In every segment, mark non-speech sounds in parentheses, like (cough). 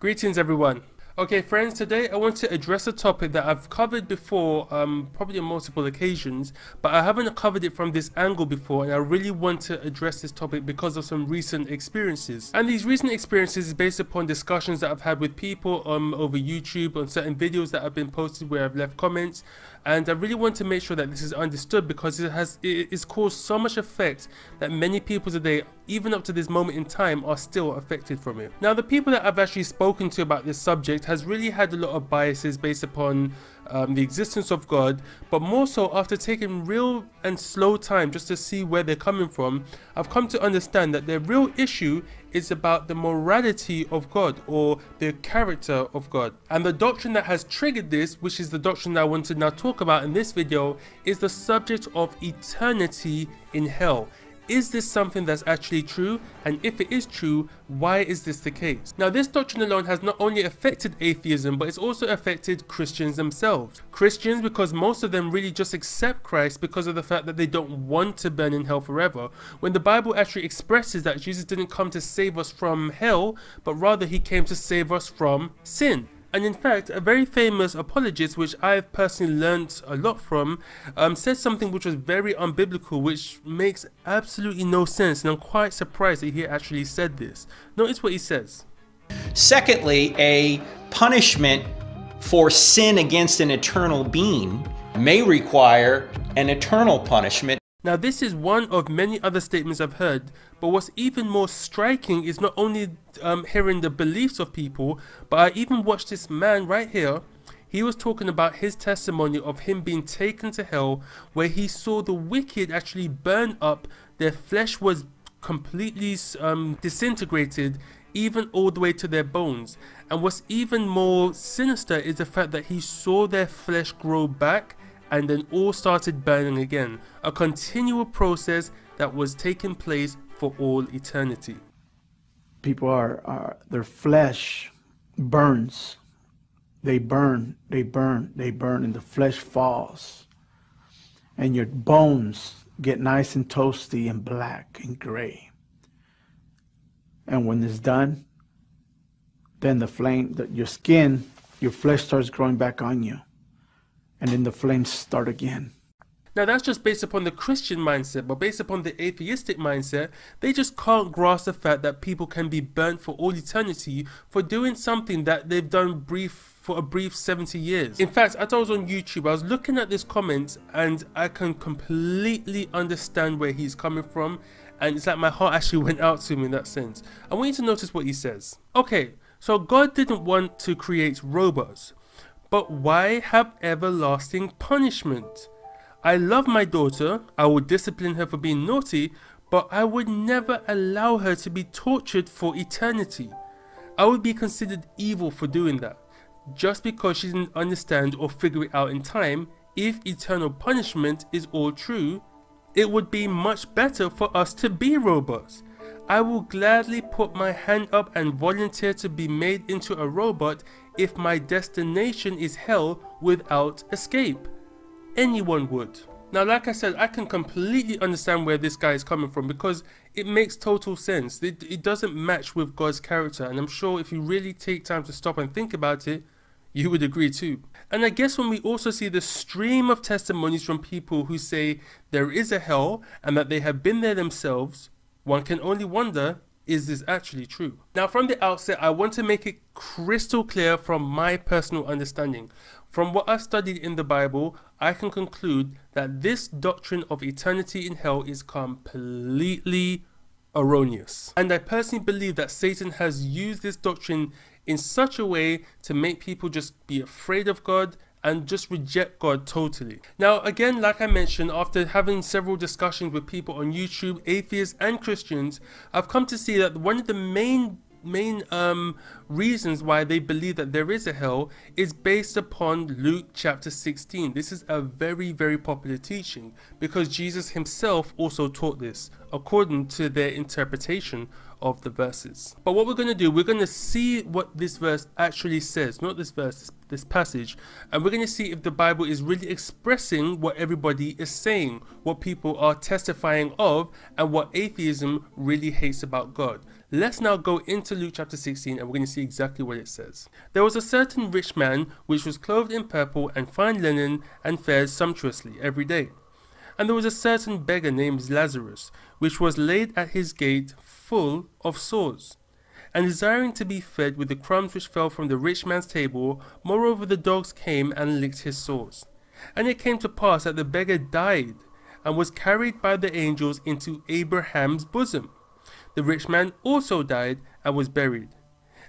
Greetings everyone. Okay friends, today I want to address a topic that I've covered before, um, probably on multiple occasions, but I haven't covered it from this angle before and I really want to address this topic because of some recent experiences. And these recent experiences is based upon discussions that I've had with people um, over YouTube on certain videos that have been posted where I've left comments and I really want to make sure that this is understood because it has it, it is caused so much effect that many people today even up to this moment in time are still affected from it. Now the people that I've actually spoken to about this subject has really had a lot of biases based upon um, the existence of God, but more so after taking real and slow time just to see where they're coming from, I've come to understand that their real issue is about the morality of God or the character of God. And the doctrine that has triggered this, which is the doctrine that I want to now talk about in this video, is the subject of eternity in hell. Is this something that's actually true? And if it is true, why is this the case? Now this doctrine alone has not only affected atheism, but it's also affected Christians themselves. Christians because most of them really just accept Christ because of the fact that they don't want to burn in hell forever. When the Bible actually expresses that Jesus didn't come to save us from hell, but rather he came to save us from sin. And in fact, a very famous apologist, which I've personally learnt a lot from, um, said something which was very unbiblical, which makes absolutely no sense. And I'm quite surprised that he actually said this. Notice what he says. Secondly, a punishment for sin against an eternal being may require an eternal punishment now this is one of many other statements I've heard, but what's even more striking is not only um, hearing the beliefs of people, but I even watched this man right here. He was talking about his testimony of him being taken to hell, where he saw the wicked actually burn up, their flesh was completely um, disintegrated, even all the way to their bones. And what's even more sinister is the fact that he saw their flesh grow back and then all started burning again, a continual process that was taking place for all eternity. People are, are their flesh burns. They burn, they burn, they burn, and the flesh falls. And your bones get nice and toasty and black and gray. And when it's done, then the flame, the, your skin, your flesh starts growing back on you and then the flames start again. Now that's just based upon the Christian mindset, but based upon the atheistic mindset, they just can't grasp the fact that people can be burnt for all eternity for doing something that they've done brief for a brief 70 years. In fact, as I was on YouTube, I was looking at this comment and I can completely understand where he's coming from and it's like my heart actually (laughs) went out to him in that sense. I want you to notice what he says. Okay, so God didn't want to create robots. But why have everlasting punishment? I love my daughter, I will discipline her for being naughty, but I would never allow her to be tortured for eternity. I would be considered evil for doing that, just because she didn't understand or figure it out in time. If eternal punishment is all true, it would be much better for us to be robots. I will gladly put my hand up and volunteer to be made into a robot if my destination is hell without escape. Anyone would. Now, like I said, I can completely understand where this guy is coming from because it makes total sense. It, it doesn't match with God's character, and I'm sure if you really take time to stop and think about it, you would agree too. And I guess when we also see the stream of testimonies from people who say there is a hell and that they have been there themselves, one can only wonder is this actually true? Now, from the outset, I want to make it crystal clear from my personal understanding. From what I've studied in the Bible, I can conclude that this doctrine of eternity in hell is completely erroneous. And I personally believe that Satan has used this doctrine in such a way to make people just be afraid of God and just reject God totally. Now, again, like I mentioned, after having several discussions with people on YouTube, atheists and Christians, I've come to see that one of the main main um, reasons why they believe that there is a hell is based upon Luke chapter 16. This is a very, very popular teaching because Jesus himself also taught this according to their interpretation of the verses. But what we're going to do, we're going to see what this verse actually says, not this verse, this passage, and we're going to see if the Bible is really expressing what everybody is saying, what people are testifying of, and what atheism really hates about God. Let's now go into Luke chapter 16 and we're going to see exactly what it says. There was a certain rich man which was clothed in purple and fine linen and fared sumptuously every day. And there was a certain beggar named Lazarus, which was laid at his gate full of sores, and desiring to be fed with the crumbs which fell from the rich man's table. Moreover, the dogs came and licked his sores. And it came to pass that the beggar died, and was carried by the angels into Abraham's bosom. The rich man also died and was buried.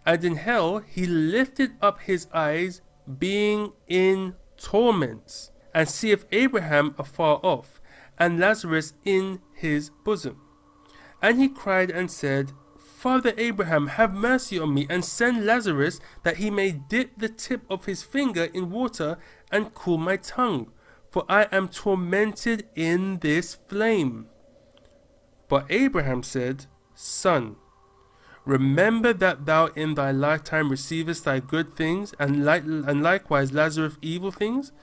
And in hell he lifted up his eyes, being in torments, and seeth Abraham afar off and Lazarus in his bosom. And he cried and said, Father Abraham, have mercy on me, and send Lazarus that he may dip the tip of his finger in water and cool my tongue, for I am tormented in this flame. But Abraham said, Son, remember that thou in thy lifetime receivest thy good things, and, and likewise Lazarus evil things.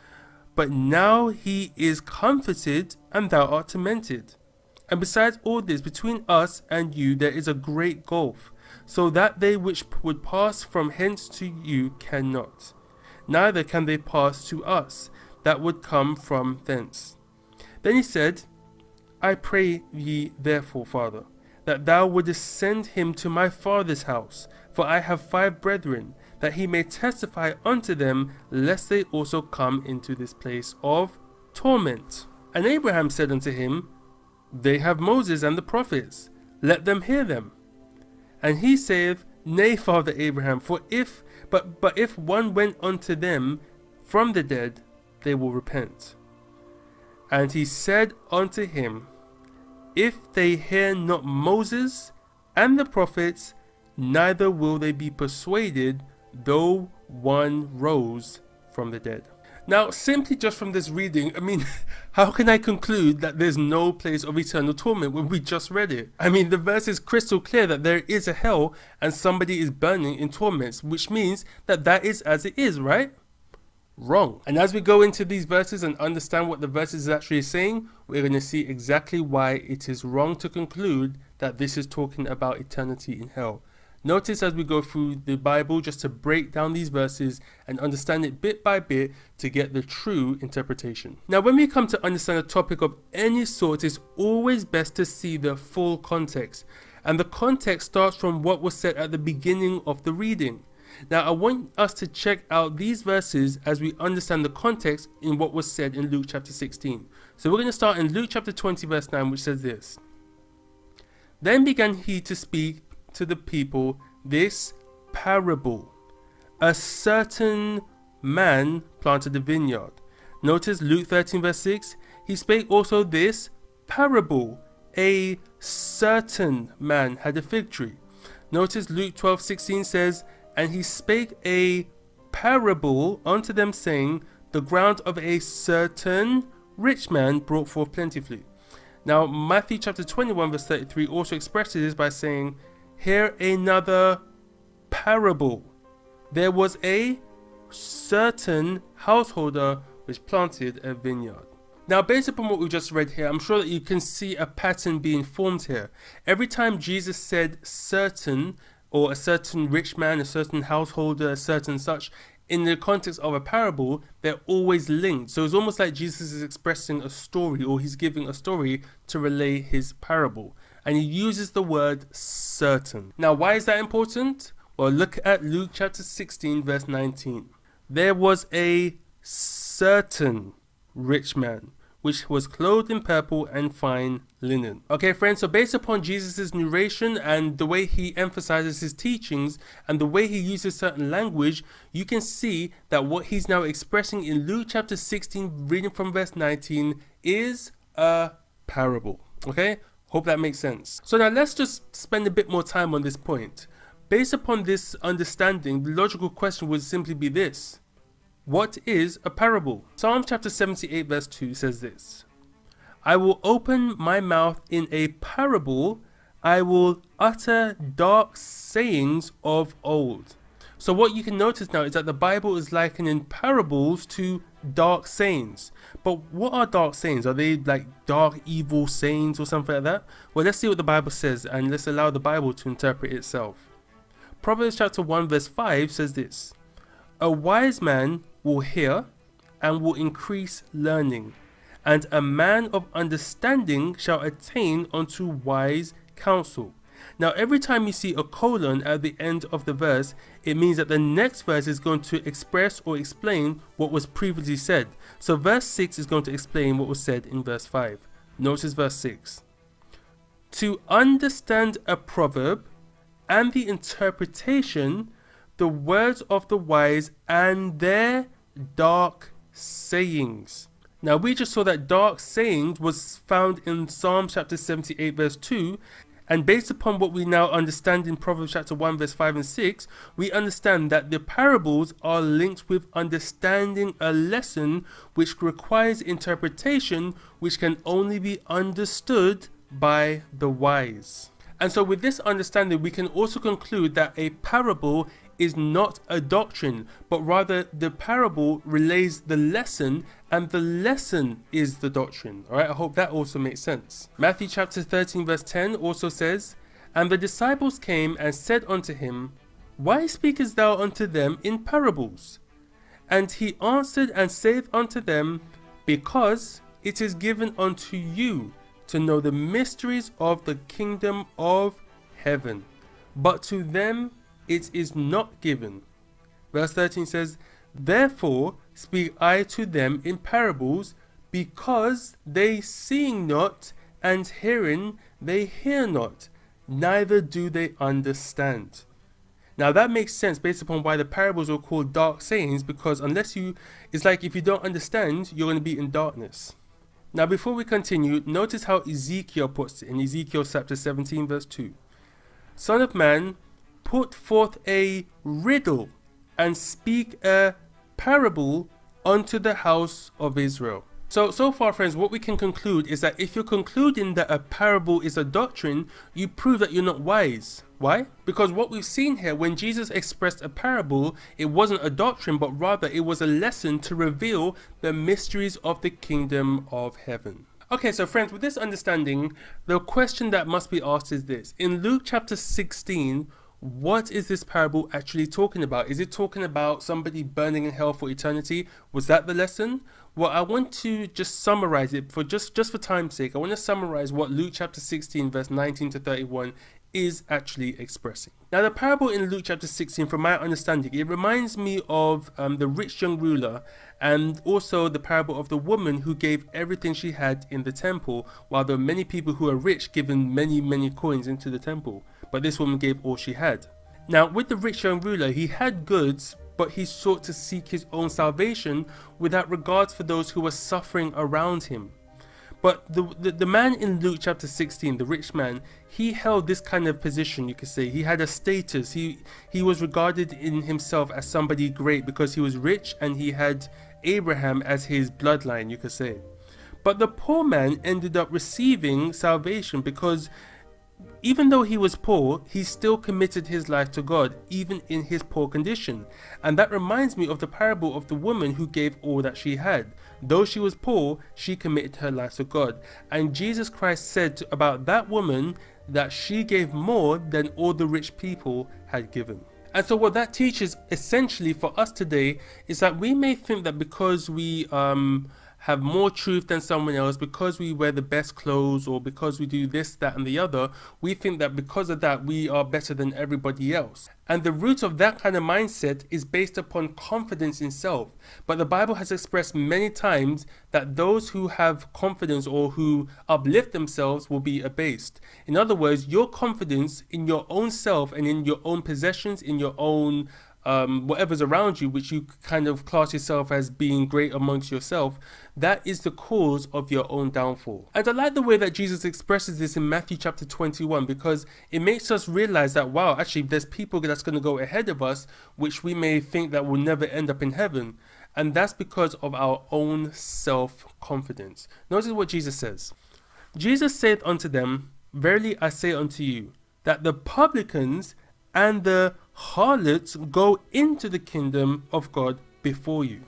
But now he is comforted, and thou art tormented. And besides all this, between us and you there is a great gulf, so that they which would pass from hence to you cannot, neither can they pass to us that would come from thence. Then he said, I pray ye therefore, Father, that thou wouldest send him to my father's house, for I have five brethren, that he may testify unto them, lest they also come into this place of torment. And Abraham said unto him, They have Moses and the prophets, let them hear them. And he saith, Nay, father Abraham, for if but but if one went unto them from the dead, they will repent. And he said unto him, If they hear not Moses and the prophets, neither will they be persuaded though one rose from the dead. Now, simply just from this reading, I mean, (laughs) how can I conclude that there's no place of eternal torment when we just read it? I mean, the verse is crystal clear that there is a hell and somebody is burning in torments, which means that that is as it is, right? Wrong. And as we go into these verses and understand what the verses is actually saying, we're going to see exactly why it is wrong to conclude that this is talking about eternity in hell. Notice as we go through the Bible just to break down these verses and understand it bit by bit to get the true interpretation. Now, when we come to understand a topic of any sort, it's always best to see the full context. And the context starts from what was said at the beginning of the reading. Now, I want us to check out these verses as we understand the context in what was said in Luke chapter 16. So, we're going to start in Luke chapter 20, verse 9, which says this Then began he to speak to the people this parable. A certain man planted a vineyard. Notice Luke 13, verse 6. He spake also this parable. A certain man had a fig tree. Notice Luke 12, 16 says, And he spake a parable unto them, saying, The ground of a certain rich man brought forth plentifully. Now, Matthew chapter 21, verse 33 also expresses this by saying, here another parable. There was a certain householder which planted a vineyard. Now, based upon what we just read here, I'm sure that you can see a pattern being formed here. Every time Jesus said certain, or a certain rich man, a certain householder, a certain such, in the context of a parable, they're always linked. So it's almost like Jesus is expressing a story, or he's giving a story to relay his parable and he uses the word certain. Now, why is that important? Well, look at Luke chapter 16, verse 19. There was a certain rich man which was clothed in purple and fine linen. Okay, friends, so based upon Jesus' narration and the way he emphasizes his teachings and the way he uses certain language, you can see that what he's now expressing in Luke chapter 16, reading from verse 19, is a parable. Okay, Hope that makes sense. So now let's just spend a bit more time on this point. Based upon this understanding, the logical question would simply be this. What is a parable? Psalm chapter 78 verse 2 says this. I will open my mouth in a parable, I will utter dark sayings of old. So what you can notice now is that the Bible is likening parables to dark sayings. But what are dark sayings? Are they like dark evil sayings or something like that? Well, let's see what the Bible says and let's allow the Bible to interpret itself. Proverbs chapter 1 verse 5 says this. A wise man will hear and will increase learning, and a man of understanding shall attain unto wise counsel. Now, every time you see a colon at the end of the verse, it means that the next verse is going to express or explain what was previously said. So, verse 6 is going to explain what was said in verse 5. Notice verse 6. To understand a proverb and the interpretation, the words of the wise and their dark sayings. Now, we just saw that dark sayings was found in Psalm chapter 78, verse 2, and based upon what we now understand in Proverbs chapter 1, verse 5 and 6, we understand that the parables are linked with understanding a lesson which requires interpretation which can only be understood by the wise. And so, with this understanding, we can also conclude that a parable is not a doctrine, but rather the parable relays the lesson and the lesson is the doctrine. All right, I hope that also makes sense. Matthew chapter 13, verse 10 also says, And the disciples came and said unto him, Why speakest thou unto them in parables? And he answered and saith unto them, Because it is given unto you to know the mysteries of the kingdom of heaven, but to them it is not given. Verse 13 says, Therefore speak I to them in parables, because they seeing not, and hearing they hear not, neither do they understand. Now that makes sense based upon why the parables are called dark sayings, because unless you, it's like if you don't understand, you're going to be in darkness. Now before we continue, notice how Ezekiel puts it in Ezekiel chapter 17 verse 2. Son of man, put forth a riddle and speak a parable unto the house of Israel. So, so far, friends, what we can conclude is that if you're concluding that a parable is a doctrine, you prove that you're not wise. Why? Because what we've seen here, when Jesus expressed a parable, it wasn't a doctrine, but rather it was a lesson to reveal the mysteries of the kingdom of heaven. Okay, so friends, with this understanding, the question that must be asked is this. In Luke chapter 16, what is this parable actually talking about? Is it talking about somebody burning in hell for eternity? Was that the lesson? Well, I want to just summarize it for just just for time's sake. I want to summarize what Luke chapter 16 verse 19 to 31 is actually expressing. Now, the parable in Luke chapter 16, from my understanding, it reminds me of um, the rich young ruler and also the parable of the woman who gave everything she had in the temple, while there are many people who are rich giving many, many coins into the temple but this woman gave all she had. Now, with the rich young ruler, he had goods, but he sought to seek his own salvation without regards for those who were suffering around him. But the, the, the, man in Luke chapter 16, the rich man, he held this kind of position, you could say. He had a status. He, he was regarded in himself as somebody great because he was rich and he had Abraham as his bloodline, you could say. But the poor man ended up receiving salvation because even though he was poor, he still committed his life to God, even in his poor condition. And that reminds me of the parable of the woman who gave all that she had. Though she was poor, she committed her life to God. And Jesus Christ said about that woman that she gave more than all the rich people had given. And so, what that teaches essentially for us today is that we may think that because we um, have more truth than someone else because we wear the best clothes or because we do this, that, and the other, we think that because of that we are better than everybody else. And the root of that kind of mindset is based upon confidence in self. But the Bible has expressed many times that those who have confidence or who uplift themselves will be abased. In other words, your confidence in your own self and in your own possessions, in your own um, whatever's around you, which you kind of class yourself as being great amongst yourself, that is the cause of your own downfall. And I like the way that Jesus expresses this in Matthew chapter 21 because it makes us realize that, wow, actually, there's people that's going to go ahead of us, which we may think that will never end up in heaven. And that's because of our own self confidence. Notice what Jesus says Jesus saith unto them, Verily I say unto you, that the publicans and the harlots go into the kingdom of God before you.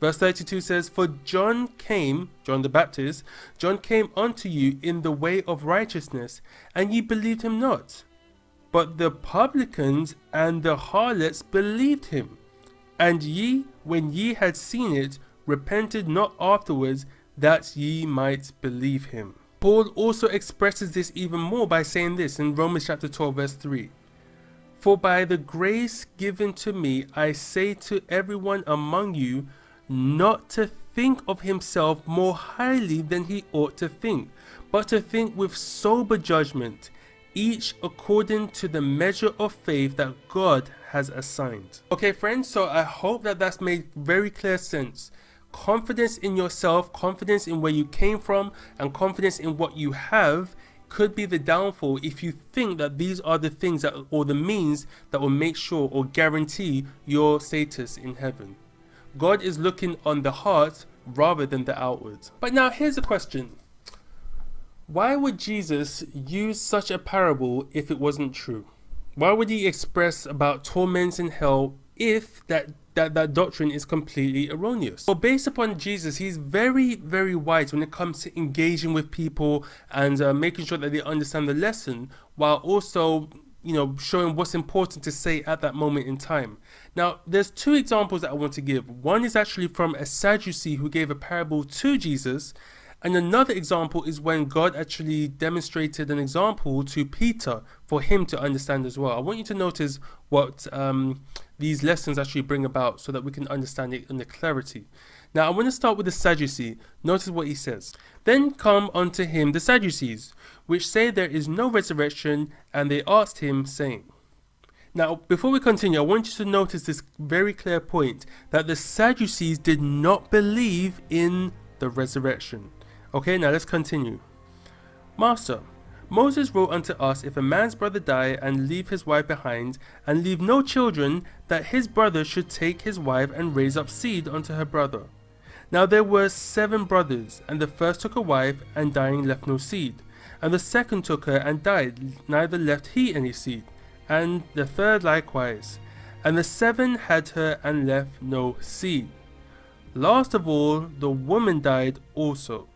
Verse 32 says, For John came, John the Baptist, John came unto you in the way of righteousness, and ye believed him not. But the publicans and the harlots believed him. And ye, when ye had seen it, repented not afterwards, that ye might believe him. Paul also expresses this even more by saying this in Romans chapter 12, verse 3. For by the grace given to me, I say to everyone among you, not to think of himself more highly than he ought to think, but to think with sober judgment, each according to the measure of faith that God has assigned. Okay, friends, so I hope that that's made very clear sense. Confidence in yourself, confidence in where you came from, and confidence in what you have could be the downfall if you think that these are the things that or the means that will make sure or guarantee your status in heaven. God is looking on the heart rather than the outward. But now here's a question. Why would Jesus use such a parable if it wasn't true? Why would he express about torments in hell if that that that doctrine is completely erroneous. Well, based upon Jesus, he's very, very wise when it comes to engaging with people and uh, making sure that they understand the lesson, while also, you know, showing what's important to say at that moment in time. Now, there's two examples that I want to give. One is actually from a Sadducee who gave a parable to Jesus, and another example is when God actually demonstrated an example to Peter for him to understand as well. I want you to notice what um, these lessons actually bring about so that we can understand it in the clarity. Now, I want to start with the Sadducee. Notice what he says. Then come unto him the Sadducees, which say there is no resurrection, and they asked him, saying, now, before we continue, I want you to notice this very clear point that the Sadducees did not believe in the resurrection. Okay, now let's continue. Master, Moses wrote unto us, If a man's brother die and leave his wife behind, and leave no children, that his brother should take his wife and raise up seed unto her brother. Now there were seven brothers, and the first took a wife, and dying left no seed. And the second took her and died, neither left he any seed. And the third likewise. And the seven had her and left no seed. Last of all, the woman died also.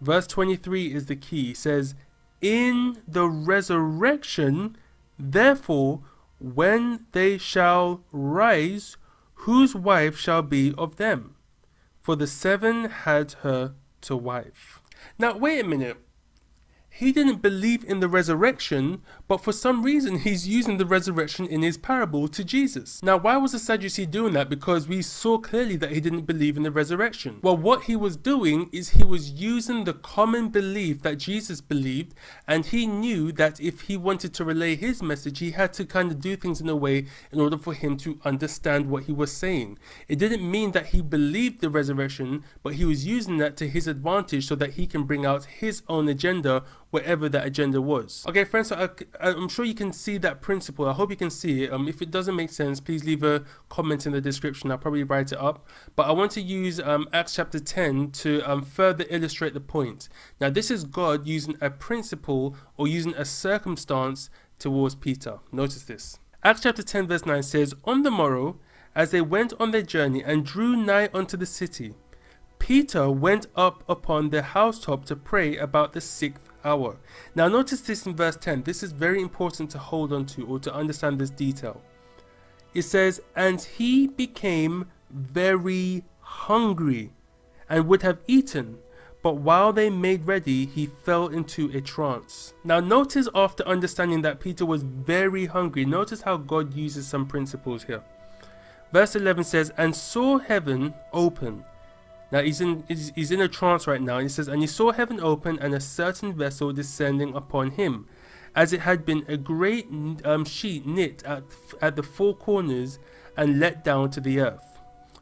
Verse 23 is the key. It says, In the resurrection, therefore, when they shall rise, whose wife shall be of them? For the seven had her to wife. Now, wait a minute he didn't believe in the resurrection, but for some reason he's using the resurrection in his parable to Jesus. Now, why was the Sadducee doing that? Because we saw clearly that he didn't believe in the resurrection. Well, what he was doing is he was using the common belief that Jesus believed, and he knew that if he wanted to relay his message, he had to kind of do things in a way in order for him to understand what he was saying. It didn't mean that he believed the resurrection, but he was using that to his advantage so that he can bring out his own agenda whatever that agenda was. Okay, friends, so I, am sure you can see that principle. I hope you can see it. Um, if it doesn't make sense, please leave a comment in the description. I'll probably write it up. But I want to use um, Acts chapter 10 to um, further illustrate the point. Now, this is God using a principle or using a circumstance towards Peter. Notice this. Acts chapter 10 verse 9 says, On the morrow, as they went on their journey and drew nigh unto the city, Peter went up upon the housetop to pray about the sixth hour. Now notice this in verse 10. This is very important to hold on to or to understand this detail. It says, And he became very hungry and would have eaten, but while they made ready, he fell into a trance. Now notice after understanding that Peter was very hungry, notice how God uses some principles here. Verse 11 says, And saw heaven open, now he's in he's, in a trance right now. And he says, and he saw heaven open and a certain vessel descending upon him, as it had been a great um, sheet knit at at the four corners and let down to the earth.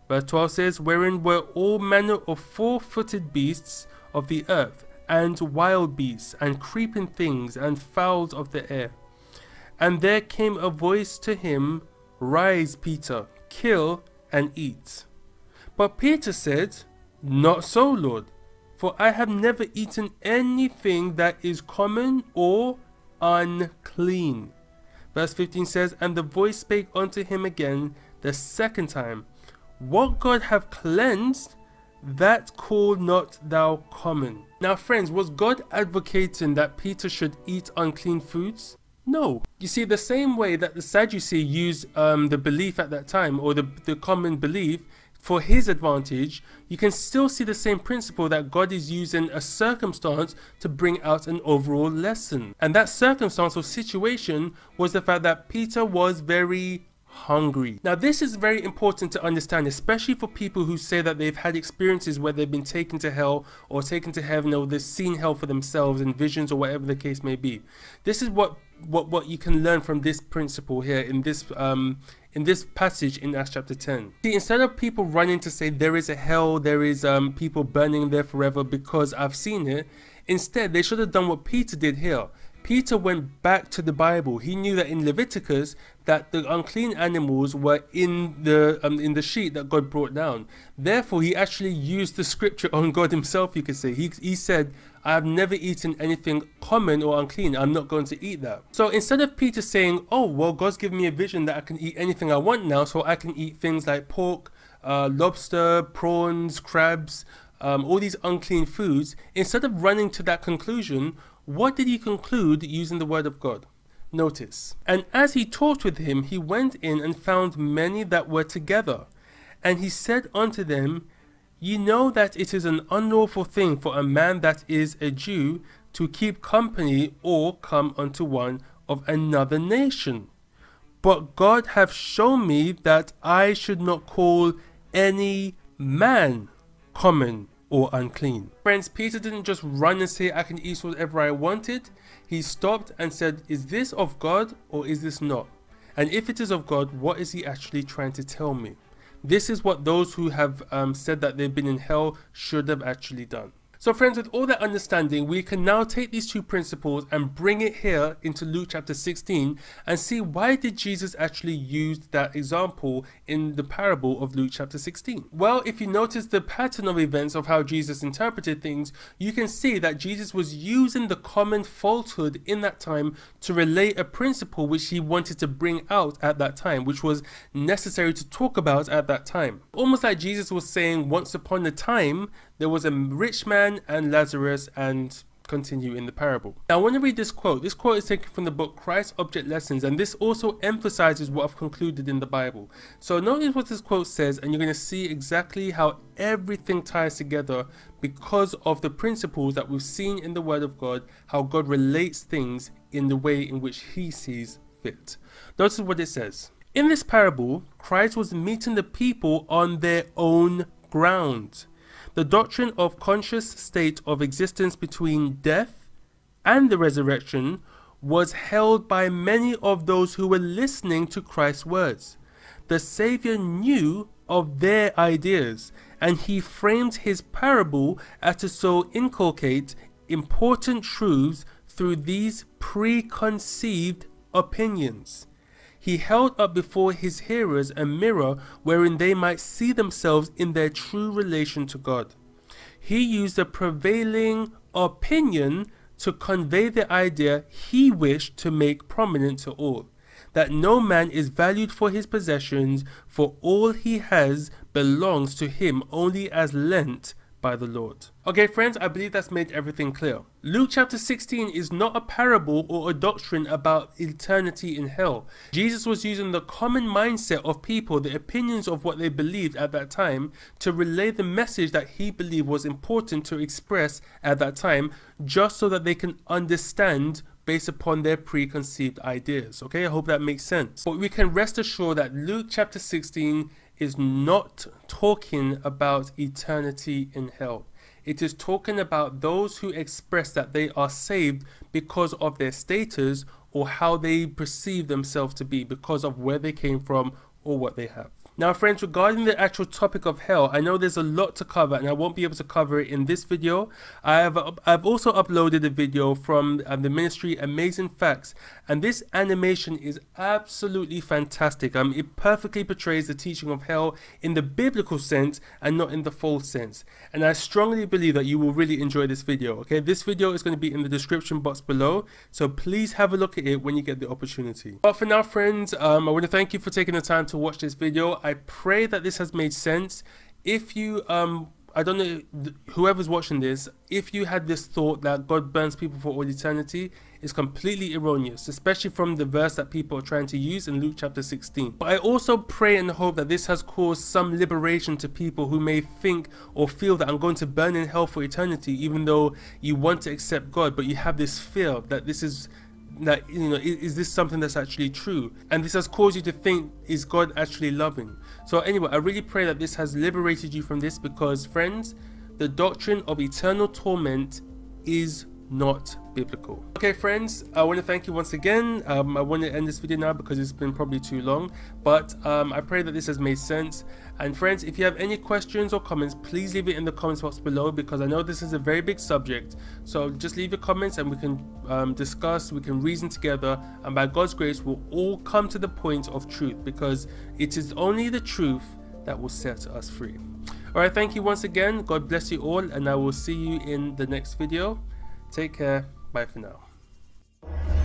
Verse 12 says, wherein were all manner of four-footed beasts of the earth, and wild beasts, and creeping things, and fowls of the air. And there came a voice to him, Rise, Peter, kill and eat. But Peter said, not so, Lord, for I have never eaten anything that is common or unclean. Verse 15 says, And the voice spake unto him again the second time, What God hath cleansed, that call not thou common. Now, friends, was God advocating that Peter should eat unclean foods? No. You see, the same way that the Sadducee used um, the belief at that time, or the, the common belief, for his advantage, you can still see the same principle that God is using a circumstance to bring out an overall lesson. And that circumstance or situation was the fact that Peter was very hungry. Now, this is very important to understand, especially for people who say that they've had experiences where they've been taken to hell or taken to heaven or they've seen hell for themselves in visions or whatever the case may be. This is what what what you can learn from this principle here in this um in this passage in Acts chapter 10. See, instead of people running to say there is a hell, there is um people burning there forever because I've seen it, instead they should have done what Peter did here. Peter went back to the Bible. He knew that in Leviticus that the unclean animals were in the um, in the sheet that God brought down. Therefore, he actually used the scripture on God himself. You could say he he said, "I have never eaten anything common or unclean. I'm not going to eat that." So instead of Peter saying, "Oh well, God's given me a vision that I can eat anything I want now, so I can eat things like pork, uh, lobster, prawns, crabs." Um, all these unclean foods, instead of running to that conclusion, what did he conclude using the word of God? Notice, and as he talked with him, he went in and found many that were together. And he said unto them, Ye know that it is an unlawful thing for a man that is a Jew to keep company or come unto one of another nation. But God hath shown me that I should not call any man common or unclean. Friends, Peter didn't just run and say, I can eat whatever I wanted. He stopped and said, Is this of God or is this not? And if it is of God, what is he actually trying to tell me? This is what those who have um, said that they've been in hell should have actually done. So friends, with all that understanding, we can now take these two principles and bring it here into Luke chapter 16 and see why did Jesus actually use that example in the parable of Luke chapter 16? Well, if you notice the pattern of events of how Jesus interpreted things, you can see that Jesus was using the common falsehood in that time to relate a principle which he wanted to bring out at that time, which was necessary to talk about at that time. Almost like Jesus was saying, once upon a time, there was a rich man and Lazarus and continue in the parable. Now I want to read this quote. This quote is taken from the book Christ Object Lessons and this also emphasizes what I've concluded in the Bible. So notice what this quote says and you're going to see exactly how everything ties together because of the principles that we've seen in the Word of God, how God relates things in the way in which he sees fit. Notice what it says. In this parable, Christ was meeting the people on their own ground the doctrine of conscious state of existence between death and the resurrection was held by many of those who were listening to Christ's words. The Savior knew of their ideas, and he framed his parable as to so inculcate important truths through these preconceived opinions. He held up before his hearers a mirror wherein they might see themselves in their true relation to God. He used a prevailing opinion to convey the idea he wished to make prominent to all that no man is valued for his possessions, for all he has belongs to him only as lent by the Lord. Okay, friends, I believe that's made everything clear. Luke chapter 16 is not a parable or a doctrine about eternity in hell. Jesus was using the common mindset of people, the opinions of what they believed at that time, to relay the message that he believed was important to express at that time, just so that they can understand based upon their preconceived ideas. Okay, I hope that makes sense. But we can rest assured that Luke chapter 16 is not talking about eternity in hell. It is talking about those who express that they are saved because of their status or how they perceive themselves to be because of where they came from or what they have. Now friends, regarding the actual topic of hell, I know there's a lot to cover and I won't be able to cover it in this video. I have I've also uploaded a video from um, the ministry Amazing Facts and this animation is absolutely fantastic. Um, it perfectly portrays the teaching of hell in the biblical sense and not in the false sense. And I strongly believe that you will really enjoy this video. Okay, this video is going to be in the description box below, so please have a look at it when you get the opportunity. But for now friends, um, I want to thank you for taking the time to watch this video. I pray that this has made sense. If you, um, I don't know, whoever's watching this, if you had this thought that God burns people for all eternity, is completely erroneous, especially from the verse that people are trying to use in Luke chapter 16. But I also pray and hope that this has caused some liberation to people who may think or feel that I'm going to burn in hell for eternity, even though you want to accept God, but you have this fear that this is that you know is, is, this something that's actually true? And this has caused you to think is god actually loving? So anyway i really pray that this has liberated you from this because friends the doctrine of eternal torment is not biblical. Okay friends, I want to thank you once again. Um, I want to end this video now because it's been probably too long, but um, I pray that this has made sense. And friends, if you have any questions or comments, please leave it in the comments box below because I know this is a very big subject. So just leave your comments and we can um, discuss, we can reason together, and by God's grace, we'll all come to the point of truth because it is only the truth that will set us free. Alright, thank you once again. God bless you all, and I will see you in the next video. Take care. Bye for now.